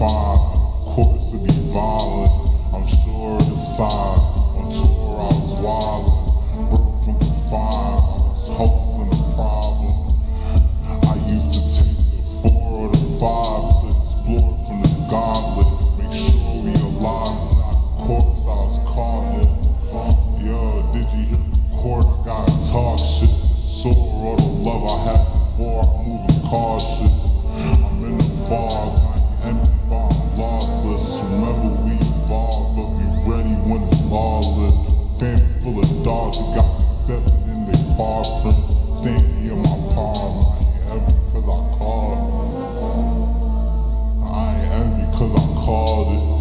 five, courts to be violent. I'm sure the sign. On tour I was wild, broke from the five, I was hoping a problem. I used to take the four or the five to explore from this gauntlet. Make sure we align. Not courts I was caught in. Yeah, did you hear the court? I gotta talk shit. Sore or the love I had before. I'm moving cautious. I'm in the fog. I'm Bin full of dogs that got stepping in the car print. Stand in my car. I ain't heavy cause I called it. I ain't heavy cause I called it.